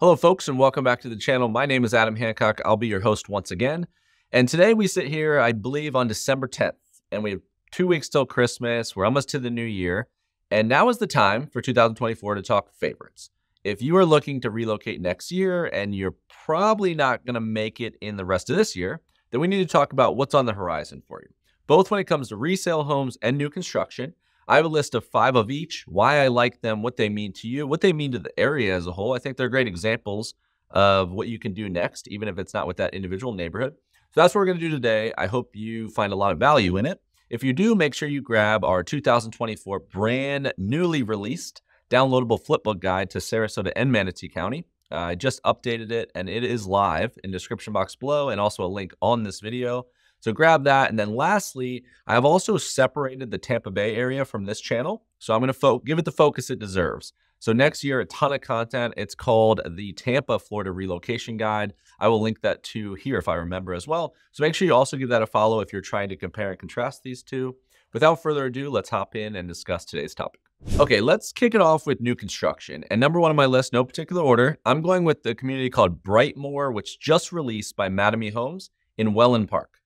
Hello, folks, and welcome back to the channel. My name is Adam Hancock. I'll be your host once again. And today we sit here, I believe, on December 10th, and we have two weeks till Christmas. We're almost to the new year. And now is the time for 2024 to talk favorites. If you are looking to relocate next year and you're probably not going to make it in the rest of this year, then we need to talk about what's on the horizon for you, both when it comes to resale homes and new construction. I have a list of five of each, why I like them, what they mean to you, what they mean to the area as a whole. I think they're great examples of what you can do next, even if it's not with that individual neighborhood. So that's what we're going to do today. I hope you find a lot of value in it. If you do, make sure you grab our 2024 brand newly released downloadable flipbook guide to Sarasota and Manatee County. Uh, I just updated it and it is live in description box below and also a link on this video. So grab that. And then lastly, I have also separated the Tampa Bay area from this channel. So I'm going to give it the focus it deserves. So next year, a ton of content. It's called the Tampa, Florida Relocation Guide. I will link that to here if I remember as well. So make sure you also give that a follow if you're trying to compare and contrast these two. Without further ado, let's hop in and discuss today's topic. Okay, let's kick it off with new construction. And number one on my list, no particular order, I'm going with the community called Brightmore, which just released by Mattamy Homes in Wellen Park.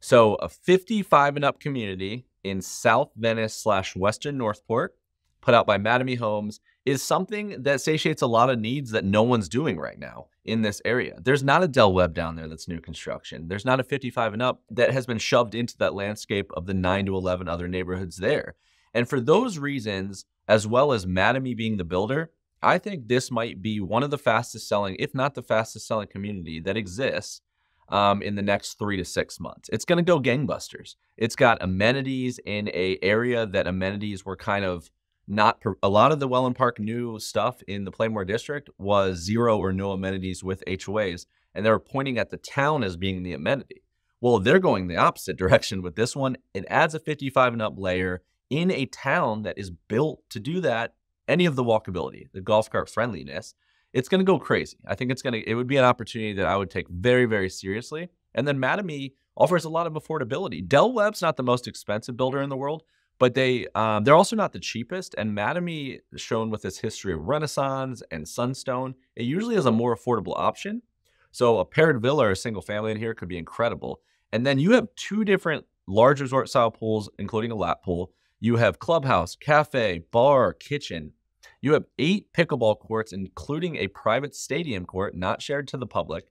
So a 55 and up community in South Venice slash Western Northport, put out by Mattamy Homes is something that satiates a lot of needs that no one's doing right now in this area. There's not a Del Webb down there that's new construction. There's not a 55 and up that has been shoved into that landscape of the 9 to 11 other neighborhoods there. And for those reasons, as well as Mattamy being the builder, I think this might be one of the fastest selling, if not the fastest selling community that exists um, in the next three to six months. It's going to go gangbusters. It's got amenities in a area that amenities were kind of not a lot of the Wellen Park new stuff in the Playmore district was zero or no amenities with HOAs, and they were pointing at the town as being the amenity. Well, they're going the opposite direction with this one. It adds a 55 and up layer in a town that is built to do that. Any of the walkability, the golf cart friendliness, it's going to go crazy. I think it's going to, it would be an opportunity that I would take very, very seriously. And then Mattamy offers a lot of affordability. Del Webb's not the most expensive builder in the world, but they um, they're also not the cheapest. And Mattamy, shown with its history of Renaissance and Sunstone, it usually is a more affordable option. So a paired villa or a single family in here could be incredible. And then you have two different large resort style pools, including a lap pool. You have clubhouse, cafe, bar, kitchen. You have eight pickleball courts, including a private stadium court not shared to the public.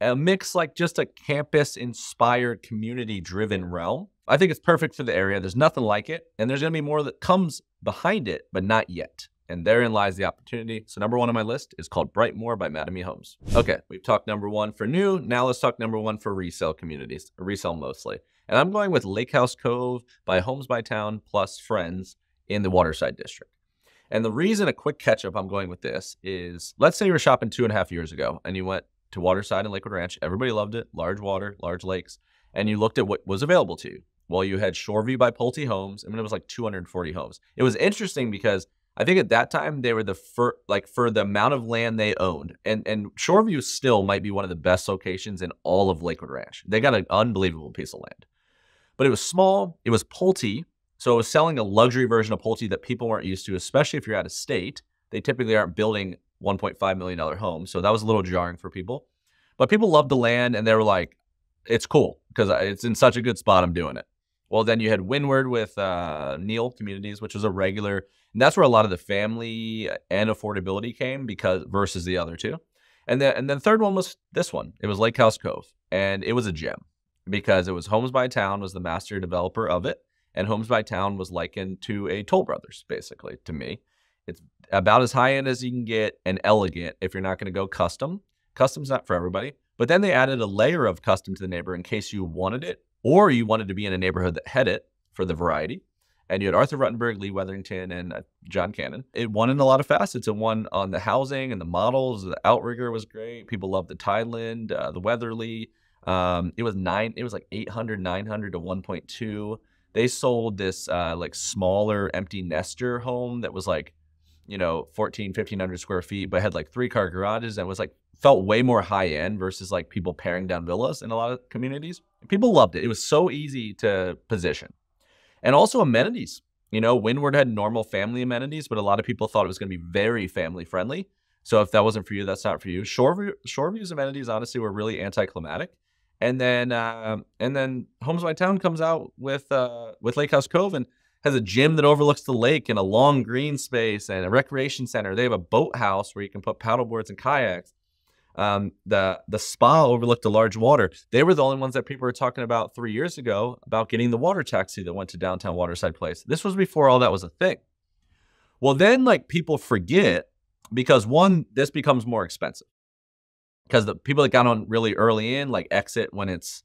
A mix like just a campus inspired, community driven realm. I think it's perfect for the area. There's nothing like it. And there's going to be more that comes behind it, but not yet. And therein lies the opportunity. So number one on my list is called Brightmore by Mattamy Homes. Okay, we've talked number one for new. Now let's talk number one for resale communities, resale mostly. And I'm going with Lakehouse Cove by Homes by Towne plus Friends in the Waterside District. And the reason, a quick catch up, I'm going with this is let's say you were shopping two and a half years ago and you went to Waterside and Lakewood Ranch. Everybody loved it, large water, large lakes, and you looked at what was available to you. Well, you had Shoreview by Pulte Homes. I mean, it was like 240 homes. It was interesting because I think at that time they were the first, like for the amount of land they owned, and and Shoreview still might be one of the best locations in all of Lakewood Ranch. They got an unbelievable piece of land, but it was small. It was Pulte, so it was selling a luxury version of Pulte that people weren't used to, especially if you're out of state. They typically aren't building 1.5 million dollar homes, so that was a little jarring for people. But people loved the land, and they were like, "It's cool because it's in such a good spot. I'm doing it." Well, then you had Windward with uh, Neal Communities, which was a regular, and that's where a lot of the family and affordability came because versus the other two. And then and then third one was this one. It was Lakehouse Cove, and it was a gem because it was Homes by Towne was the master developer of it, and Homes by Towne was likened to a Toll Brothers, basically to me. It's about as high end as you can get and elegant if you're not going to go custom. Custom's not for everybody. But then they added a layer of custom to the neighbor in case you wanted it or you wanted to be in a neighborhood that had it for the variety. And you had Arthur Rutenberg, Lee Wetherington, and uh, John Cannon. It won in a lot of facets. It won on the housing and the models. The outrigger was great. People loved the Tideland, uh, the Weatherly. Um, it was nine. It was like 800, 900 to 1.2. They sold this uh, like smaller empty nester home that was like, you know, 14, 1500 square feet, but had like three car garages and was like felt way more high end versus like people paring down villas in a lot of communities. People loved it. It was so easy to position. And also amenities. You know, Windward had normal family amenities, but a lot of people thought it was going to be very family friendly. So if that wasn't for you, that's not for you. Shoreview, Shoreview's amenities honestly were really anticlimactic. And then uh, and then Homes by Towne comes out with uh, with Lakehouse Cove and has a gym that overlooks the lake and a long green space and a recreation center. They have a boathouse where you can put paddleboards and kayaks. Um, the the spa overlooked the large water. They were the only ones that people were talking about three years ago about getting the water taxi that went to downtown Waterside Place. This was before all that was a thing. Well, then like people forget because one, this becomes more expensive because the people that got on really early in like exit when it's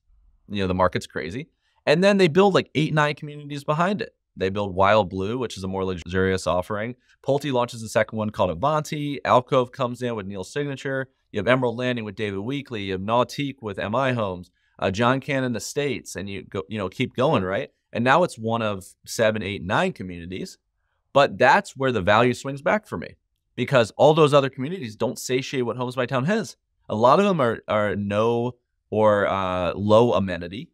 you know the market's crazy. And then they build like eight nine communities behind it. They build wild blue which is a more luxurious offering. Pulte launches the second one called avanti. Alcove comes in with neal's signature. You have emerald landing with david weekley you have nautique with mi homes uh, john cannon estates and you go you know keep going right? And now it's one of seven eight nine communities but that's where the value swings back for me because all those other communities don't satiate what homes by towne has a lot of them are are no or uh, low amenity.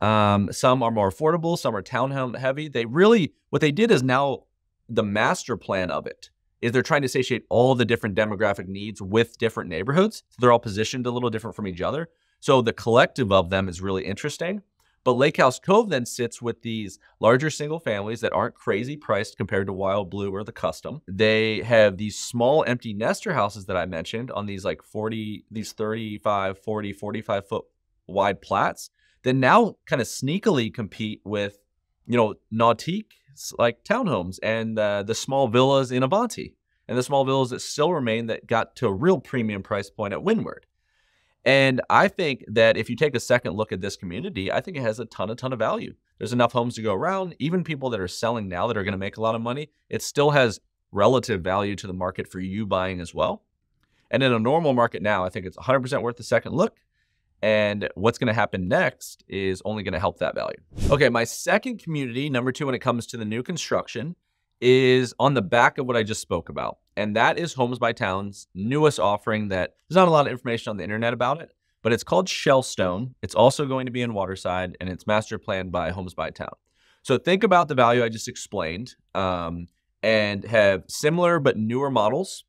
Um, some are more affordable. Some are townhome heavy. They really what they did is now the master plan of it is they're trying to satiate all the different demographic needs with different neighborhoods. So they're all positioned a little different from each other. So the collective of them is really interesting. But Lakehouse Cove then sits with these larger single families that aren't crazy priced compared to Wild Blue or the Custom. They have these small empty nester houses that I mentioned on these like 40, these 35, 40, 45 foot wide plats that now kind of sneakily compete with, you know, Nautique like townhomes and uh, the small villas in Avanti and the small villas that still remain that got to a real premium price point at Windward. And I think that if you take a second look at this community, I think it has a ton, a ton of value. There's enough homes to go around. Even people that are selling now that are going to make a lot of money, it still has relative value to the market for you buying as well. And in a normal market now, I think it's 100% worth the second look. And what's going to happen next is only going to help that value. Okay, my second community, number two, when it comes to the new construction, is on the back of what I just spoke about. And that is Homes by Towne's newest offering that there's not a lot of information on the internet about it, but it's called Shellstone. It's also going to be in Waterside and it's master planned by Homes by Towne. So think about the value I just explained um, and have similar but newer models,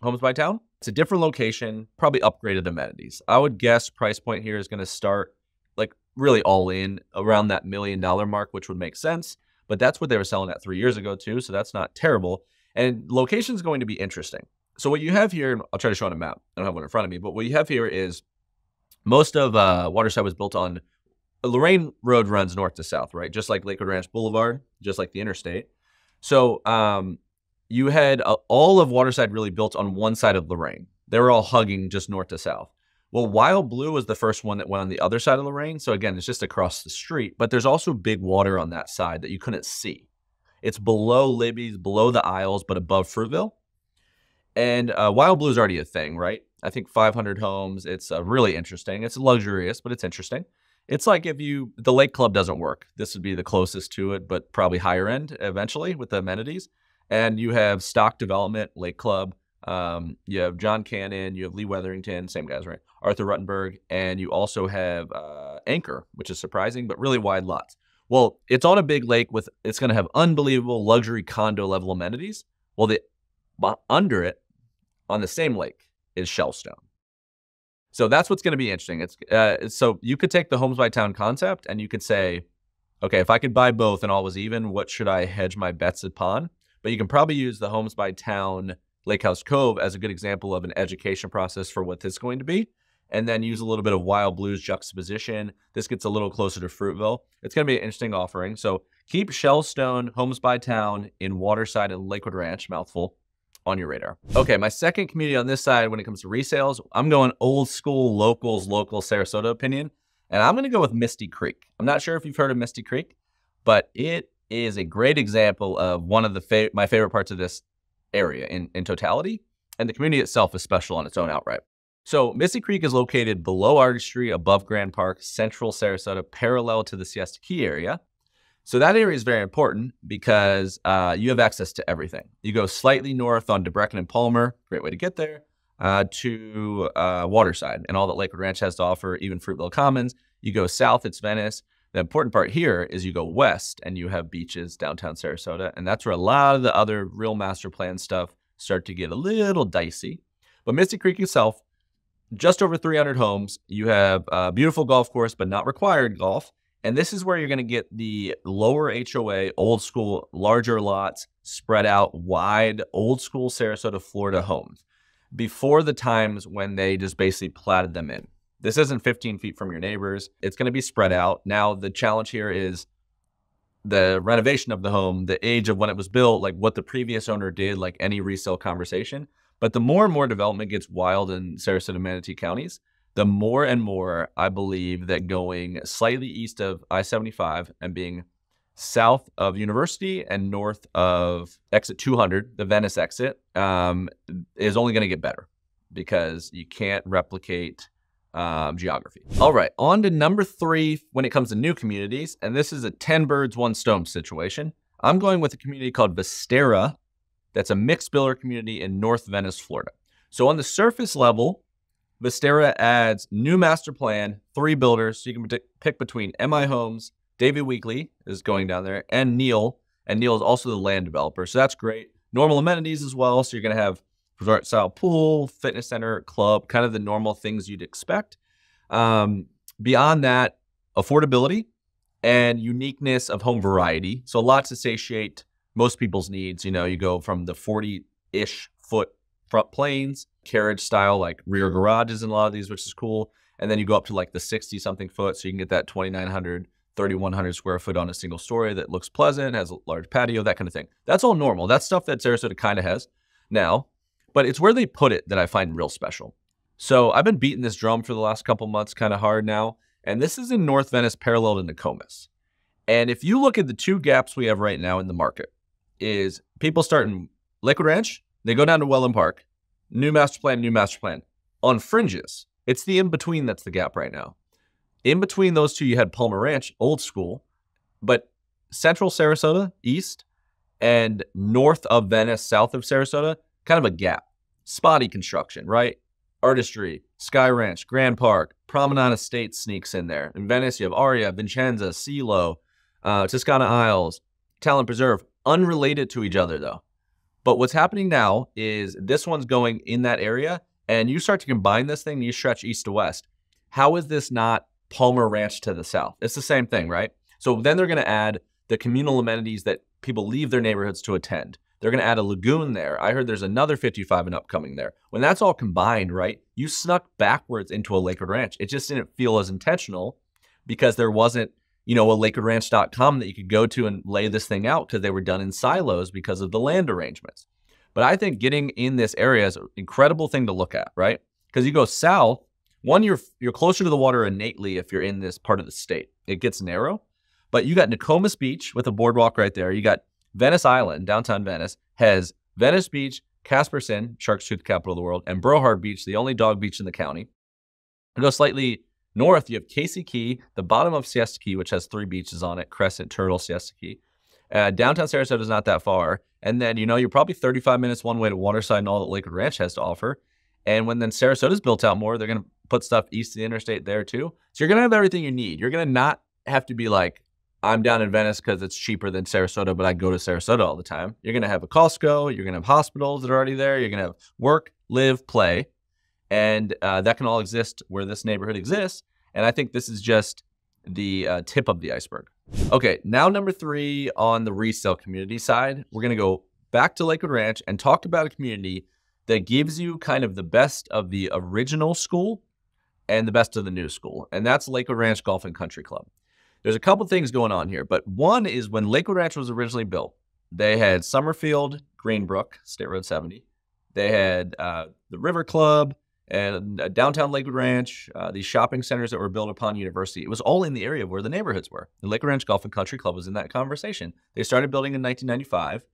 Homes by Towne. It's a different location, probably upgraded amenities. I would guess price point here is going to start like really all in around that million dollar mark, which would make sense but that's what they were selling at three years ago too. So that's not terrible. And location is going to be interesting. So what you have here, I'll try to show on a map. I don't have one in front of me, but what you have here is most of uh, Waterside was built on Lorraine Road runs north to south, right? Just like Lakewood Ranch Boulevard, just like the interstate. So um, you had uh, all of Waterside really built on one side of Lorraine. They were all hugging just north to south. Well, Wild Blue was the first one that went on the other side of Lorraine. So again, it's just across the street, but there's also big water on that side that you couldn't see. It's below Libby's, below the Isles, but above Fruitville. And uh, Wild Blue is already a thing, right? I think 500 homes. It's uh, really interesting. It's luxurious, but it's interesting. It's like if you, the Lake Club doesn't work. This would be the closest to it, but probably higher end eventually with the amenities. And you have stock development, Lake Club, um, you have John Cannon, you have Lee Wetherington, same guys, right? Arthur Rutenberg, and you also have uh, Anchor, which is surprising, but really wide lots. Well, it's on a big lake with it's going to have unbelievable luxury condo level amenities. Well, the under it on the same lake is Shellstone. So that's what's going to be interesting. It's uh, so you could take the homes by towne concept and you could say, okay, if I could buy both and all was even, what should I hedge my bets upon? But you can probably use the homes by towne Lakehouse Cove as a good example of an education process for what this is going to be. And then use a little bit of Wild Blues juxtaposition. This gets a little closer to Fruitville. It's going to be an interesting offering. So keep Shellstone, Homes by Towne in Waterside and Lakewood Ranch, mouthful, on your radar. Okay, my second community on this side when it comes to resales, I'm going old school locals, local Sarasota opinion. And I'm going to go with Misty Creek. I'm not sure if you've heard of Misty Creek, but it is a great example of one of the fa my favorite parts of this area in, in totality, and the community itself is special on its own outright. So Misty Creek is located below Artistry, above Grand Park, central Sarasota, parallel to the Siesta Key area. So that area is very important because uh, you have access to everything. You go slightly north on DeBrecken and Palmer, great way to get there, uh, to uh, Waterside and all that Lakewood Ranch has to offer, even Fruitville Commons. You go south, it's Venice. The important part here is you go west and you have beaches downtown Sarasota, and that's where a lot of the other real master plan stuff start to get a little dicey. But Misty Creek itself, just over 300 homes. You have a beautiful golf course, but not required golf. And this is where you're going to get the lower HOA, old school, larger lots, spread out wide, old school Sarasota, Florida homes before the times when they just basically platted them in. This isn't 15 feet from your neighbors. It's going to be spread out. Now, the challenge here is the renovation of the home, the age of when it was built, like what the previous owner did, like any resale conversation. But the more and more development gets wild in Sarasota, Manatee counties, the more and more I believe that going slightly east of I 75 and being south of University and north of exit 200, the Venice exit, um, is only going to get better because you can't replicate um, geography. All right, on to number three when it comes to new communities, and this is a 10 birds, one stone situation. I'm going with a community called Vistera. That's a mixed builder community in North Venice, Florida. So on the surface level, Vistera adds new master plan, three builders. So you can pick between MI Homes, David Weekley is going down there, and Neal. And Neal is also the land developer. So that's great. Normal amenities as well. So you're going to have resort style pool, fitness center, club, kind of the normal things you'd expect. Um, beyond that, affordability and uniqueness of home variety. So a lot to satiate most people's needs. You know, you go from the 40 ish foot front planes, carriage style, like rear garages in a lot of these, which is cool. And then you go up to like the 60 something foot. So you can get that 2,900 3,100 square foot on a single story that looks pleasant, has a large patio, that kind of thing. That's all normal. That's stuff that Sarasota kind of has now, but it's where they put it that I find real special. So I've been beating this drum for the last couple months kind of hard now, and this is in North Venice parallel to Nokomis. And if you look at the two gaps we have right now in the market, is people starting Lakewood Ranch, they go down to Wellen Park, new master plan, new master plan. On fringes, it's the in between that's the gap right now. In between those two, you had Palmer Ranch, old school, but central Sarasota, east, and north of Venice, south of Sarasota, kind of a gap. Spotty construction, right? Artistry, Sky Ranch, Grand Park, Promenade Estate sneaks in there. In Venice, you have Aria, Vicenza, Silo, uh, Toscana Isles, Talon Preserve, unrelated to each other though. But what's happening now is this one's going in that area, and you start to combine this thing, you stretch east to west. How is this not Palmer Ranch to the south. It's the same thing, right? So then they're going to add the communal amenities that people leave their neighborhoods to attend. They're going to add a lagoon there. I heard there's another 55 and up coming there. When that's all combined, right, you snuck backwards into a Lakewood Ranch. It just didn't feel as intentional because there wasn't, you know, a lakewoodranch.com that you could go to and lay this thing out because they were done in silos because of the land arrangements. But I think getting in this area is an incredible thing to look at, right? Because you go south one, you're you're closer to the water innately if you're in this part of the state. It gets narrow, but you got Nokomis Beach with a boardwalk right there. You got Venice Island, downtown Venice, has Venice Beach, Caspersen, Shark's Tooth capital of the world, and Brohard Beach, the only dog beach in the county. You go slightly north, you have Casey Key, the bottom of Siesta Key, which has three beaches on it, Crescent, Turtle, Siesta Key. Uh, downtown Sarasota is not that far. And then, you know, you're probably 35 minutes one way to Waterside and all that Lakewood Ranch has to offer. And when then Sarasota's built out more, they're going to put stuff east of the interstate there too. So you're going to have everything you need. You're going to not have to be like, I'm down in Venice because it's cheaper than Sarasota, but I go to Sarasota all the time. You're going to have a Costco. You're going to have hospitals that are already there. You're going to have work, live, play. And uh, that can all exist where this neighborhood exists. And I think this is just the uh, tip of the iceberg. Okay, now number three on the resale community side, we're going to go back to Lakewood Ranch and talk about a community that gives you kind of the best of the original school and the best of the new school, and that's Lakewood Ranch Golf and Country Club. There's a couple things going on here, but one is when Lakewood Ranch was originally built, they had Summerfield, Greenbrook, State Road 70. They had uh, the River Club and uh, downtown Lakewood Ranch, uh, these shopping centers that were built upon University. It was all in the area of where the neighborhoods were. The Lakewood Ranch Golf and Country Club was in that conversation. They started building in 1995,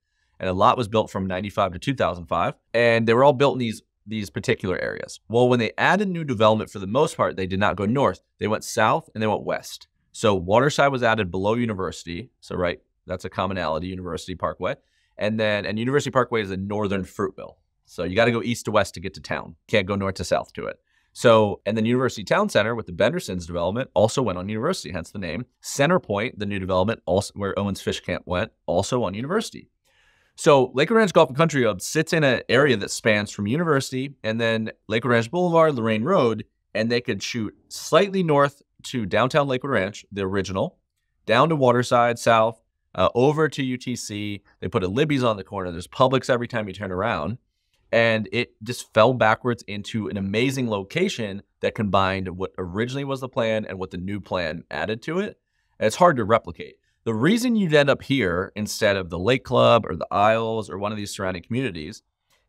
and a lot was built from 95 to 2005, and they were all built in these these particular areas. Well, when they added new development, for the most part, they did not go north. They went south and they went west. So Waterside was added below University. So right, that's a commonality, University Parkway. And then and University Parkway is a northern Fruitville. So you got to go east to west to get to town. Can't go north to south to it. So, and then University Town Center with the Bendersons development also went on University, hence the name. Center Point, the new development, also where Owens Fish Camp went, also on University. So Lakewood Ranch Golf and Country Club sits in an area that spans from University and then Lakewood Ranch Boulevard, Lorraine Road, and they could shoot slightly north to downtown Lakewood Ranch, the original, down to Waterside, south, uh, over to UTC. They put a Libby's on the corner. There's Publix every time you turn around. And it just fell backwards into an amazing location that combined what originally was the plan and what the new plan added to it. And it's hard to replicate. The reason you'd end up here instead of the Lake Club or the Isles or one of these surrounding communities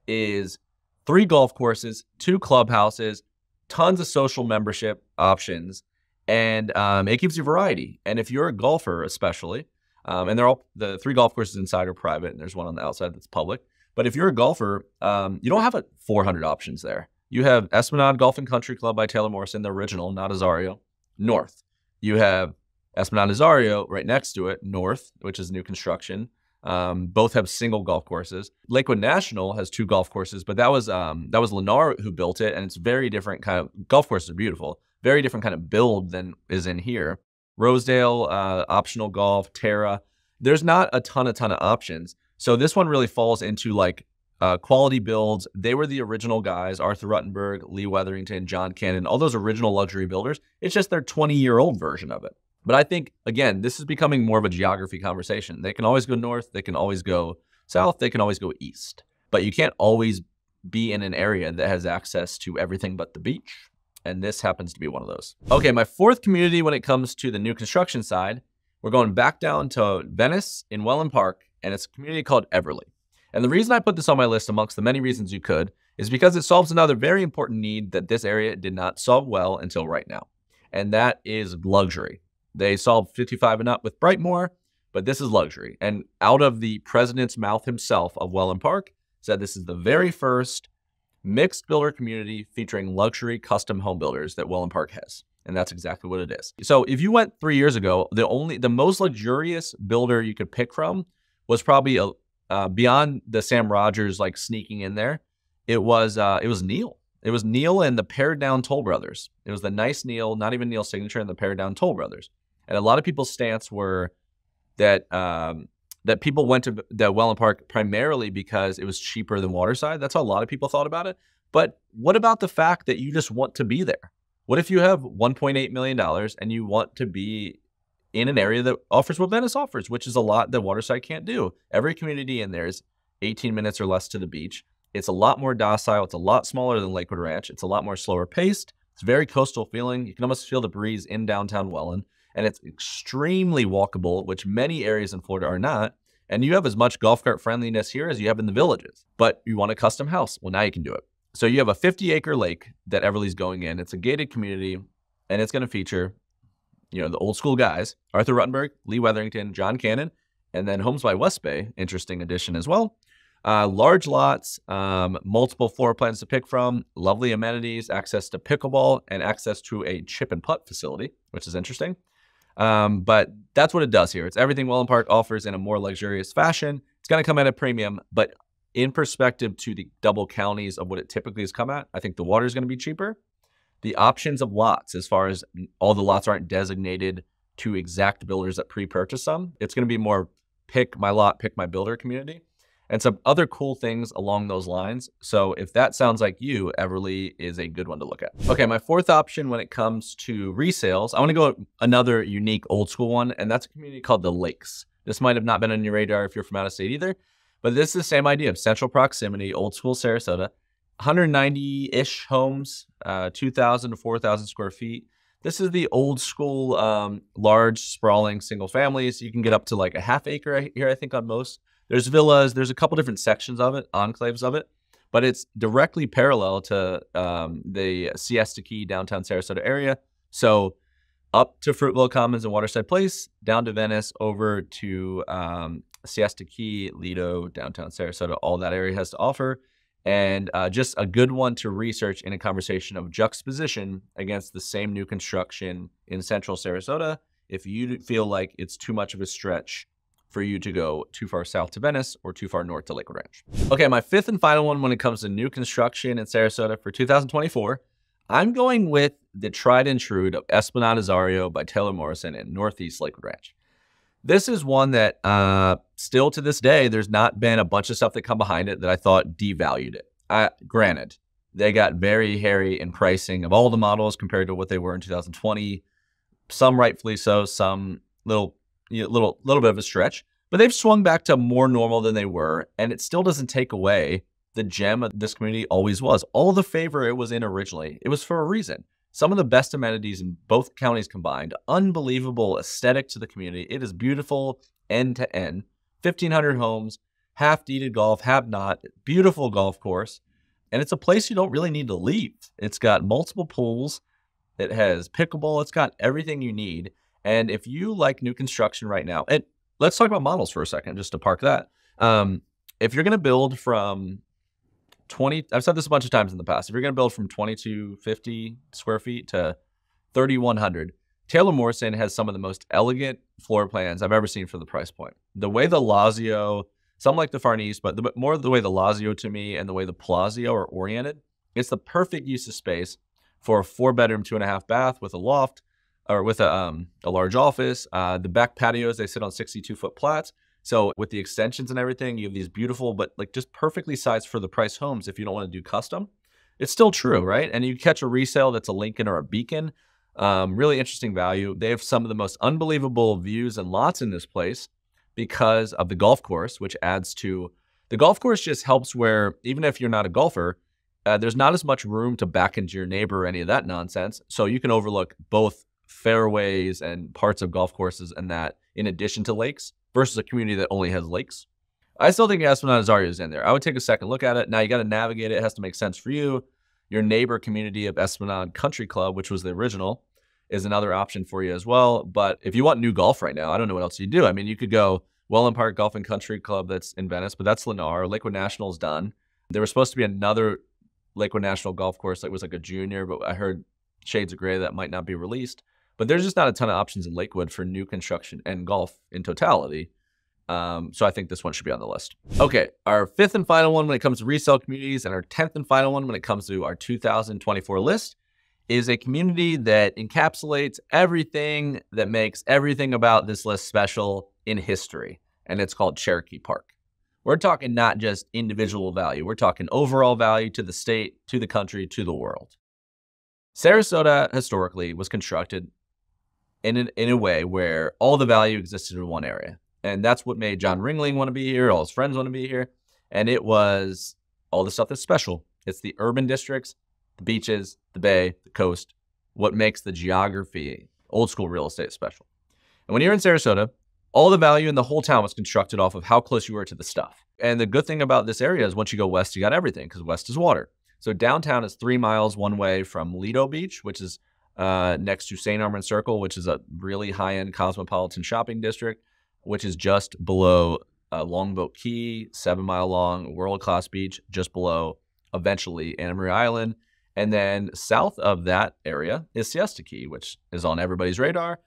is three golf courses, two clubhouses, tons of social membership options, and um, it gives you variety. And if you're a golfer, especially, um, and they're all the three golf courses inside are private, and there's one on the outside that's public. But if you're a golfer, um, you don't have a 400 options there. You have Esplanade Golf and Country Club by Taylor Morrison, the original, not Azario, north. You have Esplanade Azario right next to it, north, which is new construction. Um, both have single golf courses. Lakewood National has two golf courses, but that was um, that was Lennar who built it, and it's very different kind of golf courses are beautiful, very different kind of build than is in here. Rosedale, uh, optional golf, Terra. There's not a ton, a ton of options. So this one really falls into like uh, quality builds. They were the original guys: Arthur Rutenberg, Lee Wetherington, John Cannon, all those original luxury builders. It's just their 20 year old version of it. But I think, again, this is becoming more of a geography conversation. They can always go north, they can always go south, they can always go east. But you can't always be in an area that has access to everything but the beach. And this happens to be one of those. Okay, my fourth community when it comes to the new construction side, we're going back down to Venice in Wellen Park, and it's a community called Everly. And the reason I put this on my list, amongst the many reasons you could, is because it solves another very important need that this area did not solve well until right now. And that is luxury. They solved 55 and up with Brightmore, but this is luxury. And out of the president's mouth himself of Wellen Park, said this is the very first mixed builder community featuring luxury custom home builders that Wellen Park has. And that's exactly what it is. So if you went three years ago, the only the most luxurious builder you could pick from was probably a, uh, beyond the Sam Rodgers like sneaking in there. It was uh, it was Neal. It was Neal and the pared down Toll Brothers. It was the nice Neal, not even Neal's signature, and the pared down Toll Brothers. And a lot of people's stance were that um, that people went to the Wellen Park primarily because it was cheaper than Waterside. That's how a lot of people thought about it. But what about the fact that you just want to be there? What if you have 1.8 million dollars and you want to be in an area that offers what Venice offers, which is a lot that Waterside can't do? Every community in there is 18 minutes or less to the beach. It's a lot more docile. It's a lot smaller than Lakewood Ranch. It's a lot more slower paced. It's very coastal feeling. You can almost feel the breeze in downtown Wellen and it's extremely walkable, which many areas in Florida are not. And you have as much golf cart friendliness here as you have in the villages. But you want a custom house. Well, now you can do it. So you have a 50 acre lake that Everly's going in. It's a gated community and it's going to feature, you know, the old school guys, Arthur Rutenberg, Lee Wetherington, John Cannon, and then Homes by West Bay, interesting addition as well. Uh, large lots, um, multiple floor plans to pick from, lovely amenities, access to pickleball, and access to a chip and putt facility, which is interesting. Um, but that's what it does here. It's everything Wellen Park offers in a more luxurious fashion. It's going to come at a premium, but in perspective to the double counties of what it typically has come at, I think the water is going to be cheaper. The options of lots, as far as all the lots aren't designated to exact builders that pre-purchase them, it's going to be more pick my lot, pick my builder community and some other cool things along those lines. So if that sounds like you, Everly is a good one to look at. Okay, my fourth option when it comes to resales, I want to go another unique old school one, and that's a community called the Lakes. This might have not been on your radar if you're from out of state either, but this is the same idea of central proximity, old school Sarasota, 190-ish homes, uh, 2,000 to 4,000 square feet. This is the old school, um, large, sprawling single families. You can get up to like a half acre here, I think, on most. There's villas. There's a couple different sections of it, enclaves of it, but it's directly parallel to um, the Siesta Key downtown Sarasota area. So up to Fruitville Commons and Waterside Place, down to Venice, over to um, Siesta Key, Lido, downtown Sarasota, all that area has to offer. And uh, just a good one to research in a conversation of juxtaposition against the same new construction in central Sarasota. If you feel like it's too much of a stretch for you to go too far south to Venice or too far north to Lakewood Ranch. Okay, my fifth and final one when it comes to new construction in Sarasota for 2024, I'm going with the tried and true of Esplanade Azario by Taylor Morrison in Northeast Lakewood Ranch. This is one that uh, still to this day, there's not been a bunch of stuff that come behind it that I thought devalued it. Uh, granted, they got very hairy in pricing of all the models compared to what they were in 2020. Some rightfully so, some little, you know, little, little bit of a stretch. But they've swung back to more normal than they were, and it still doesn't take away the gem of this community always was. All the favor it was in originally, it was for a reason. Some of the best amenities in both counties combined, unbelievable aesthetic to the community. It is beautiful end to end. 1,500 homes, half deeded golf, half not, beautiful golf course. And it's a place you don't really need to leave. It's got multiple pools, it has pickleball, it's got everything you need. And if you like new construction right now, and let's talk about models for a second, just to park that. Um, if you're going to build from 20, I've said this a bunch of times in the past, if you're going to build from 2250 square feet to 3100, Taylor Morrison has some of the most elegant floor plans I've ever seen for the price point. The way the Lazio, some like the Farnese, but the, more the way the Lazio to me and the way the Palazzo are oriented, it's the perfect use of space for a four bedroom, two and a half bath with a loft or with a, um, a large office. Uh, the back patios, they sit on 62 foot plats. So with the extensions and everything, you have these beautiful, but like just perfectly sized for the price homes if you don't want to do custom. It's still true, right? And you catch a resale that's a Lincoln or a Beacon. Um, really interesting value. They have some of the most unbelievable views and lots in this place because of the golf course, which adds to the golf course just helps where even if you're not a golfer, uh, there's not as much room to back into your neighbor or any of that nonsense. So you can overlook both fairways and parts of golf courses and that in addition to lakes versus a community that only has lakes. I still think Esplanade Azario is in there. I would take a second look at it. Now you got to navigate it. It has to make sense for you. Your neighbor community of Esplanade Country Club, which was the original, is another option for you as well. But if you want new golf right now, I don't know what else you do. I mean, you could go Wellen Park Golf and Country Club that's in Venice, but that's Lennar. Lakewood National is done. There was supposed to be another Lakewood National golf course that was like a junior, but I heard shades of gray that might not be released. But there's just not a ton of options in Lakewood for new construction and golf in totality. Um, so I think this one should be on the list. Okay, our fifth and final one when it comes to resale communities, and our tenth and final one when it comes to our 2024 list is a community that encapsulates everything that makes everything about this list special in history, and it's called Cherokee Park. We're talking not just individual value, we're talking overall value to the state, to the country, to the world. Sarasota historically was constructed in, an, in a way where all the value existed in one area. And that's what made John Ringling want to be here, all his friends want to be here. And it was all the stuff that's special. It's the urban districts, the beaches, the bay, the coast, what makes the geography, old school real estate special. And when you're in Sarasota, all the value in the whole town was constructed off of how close you were to the stuff. And the good thing about this area is once you go west, you got everything because west is water. So downtown is three miles one way from Lido Beach, which is uh, next to St. Armand Circle, which is a really high end cosmopolitan shopping district which is just below uh, Longboat Key, seven mile long, world class beach, just below eventually Anna Maria Island. And then south of that area is Siesta Key, which is on everybody's radar.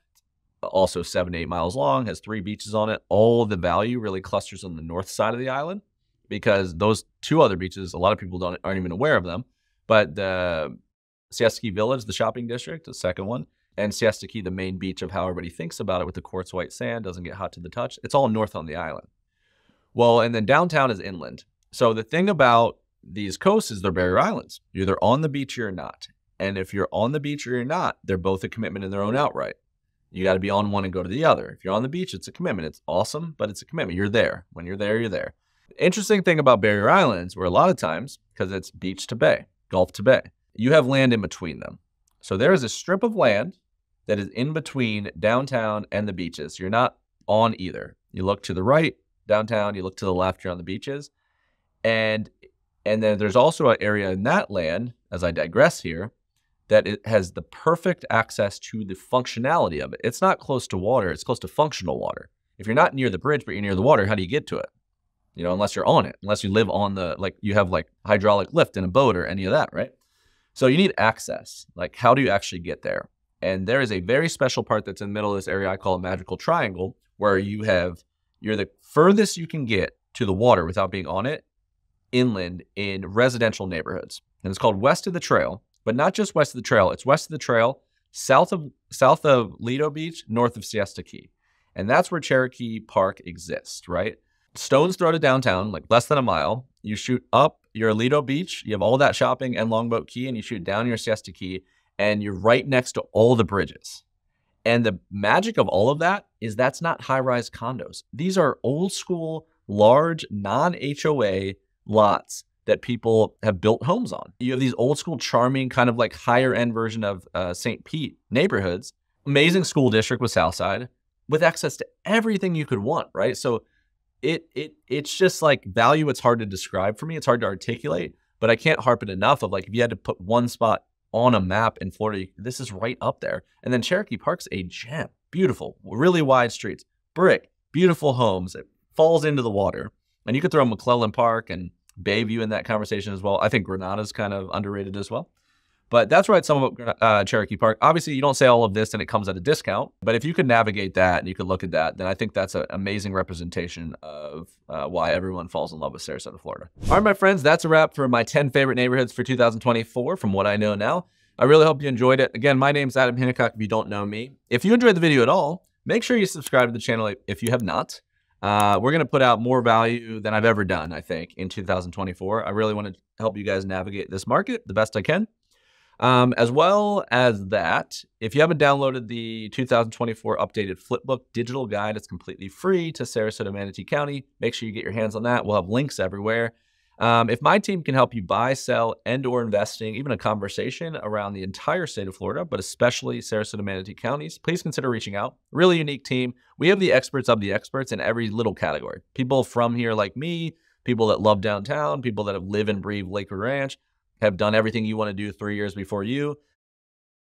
Also, seven to eight miles long, has three beaches on it. All the value really clusters on the north side of the island because those two other beaches, a lot of people don't aren't even aware of them. But the Siesta Key Village, the shopping district, the second one, and Siesta Key, the main beach of how everybody thinks about it with the quartz white sand, doesn't get hot to the touch. It's all north on the island. Well, and then downtown is inland. So the thing about these coasts is they're barrier islands. You're either on the beach or you're not. And if you're on the beach or you're not, they're both a commitment in their own outright. You got to be on one and go to the other. If you're on the beach, it's a commitment. It's awesome, but it's a commitment. You're there. When you're there, you're there. interesting thing about barrier islands, where a lot of times, because it's beach to bay, Gulf to bay, you have land in between them. So there is a strip of land that is in between downtown and the beaches. You're not on either. You look to the right, downtown, you look to the left, you're on the beaches. And and then there's also an area in that land, as I digress here, that it has the perfect access to the functionality of it. It's not close to water, it's close to functional water. If you're not near the bridge, but you're near the water, how do you get to it? You know, unless you're on it, unless you live on the, like you have like hydraulic lift in a boat or any of that, right? So you need access. Like, how do you actually get there? And there is a very special part that's in the middle of this area I call a magical triangle, where you have you're the furthest you can get to the water without being on it inland in residential neighborhoods. And it's called west of the trail, but not just west of the trail. It's west of the trail, south of south of Lido Beach, north of Siesta Key. And that's where Cherokee Park exists, right? Stone's throw to downtown, like less than a mile. You shoot up your Aledo Beach, you have all that shopping and Longboat Key, and you shoot down your Siesta Key, and you're right next to all the bridges. And the magic of all of that is that's not high rise condos. These are old school, large, non HOA lots that people have built homes on. You have these old school, charming, kind of like higher end version of uh, St. Pete neighborhoods. Amazing school district with Southside, with access to everything you could want, right? So it it it's just like value. It's hard to describe for me. It's hard to articulate, but I can't harp it enough. Of like, if you had to put one spot on a map in Florida, this is right up there. And then Cherokee Park's a gem. Beautiful, really wide streets, brick, beautiful homes. It falls into the water, and you could throw McClellan Park and Bayview in that conversation as well. I think Granada's kind of underrated as well. But that's right, some of uh, Cherokee Park. Obviously, you don't say all of this and it comes at a discount. But if you could navigate that and you could look at that, then I think that's an amazing representation of uh, why everyone falls in love with Sarasota, Florida. All right, my friends, that's a wrap for my 10 favorite neighborhoods for 2024 from what I know now. I really hope you enjoyed it. Again, my name is Adam Hancock if you don't know me. If you enjoyed the video at all, make sure you subscribe to the channel if you have not. Uh, we're going to put out more value than I've ever done, I think, in 2024. I really want to help you guys navigate this market the best I can. Um, as well as that, if you haven't downloaded the 2024 updated Flipbook digital guide, it's completely free to Sarasota, Manatee County. Make sure you get your hands on that. We'll have links everywhere. Um, if my team can help you buy, sell, and or investing, even a conversation around the entire state of Florida, but especially Sarasota, Manatee counties, please consider reaching out. Really unique team. We have the experts of the experts in every little category. People from here like me, people that love downtown, people that have live and breathe Lakewood Ranch, have done everything you want to do three years before you.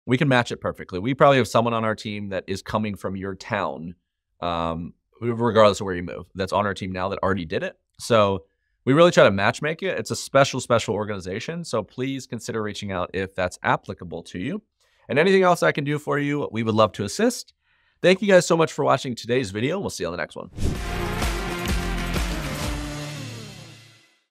We can match it perfectly. We probably have someone on our team that is coming from your town, um, regardless of where you move, that's on our team now that already did it. So we really try to match make it. It's a special, special organization. So please consider reaching out if that's applicable to you. And anything else I can do for you, we would love to assist. Thank you guys so much for watching today's video. We'll see you on the next one.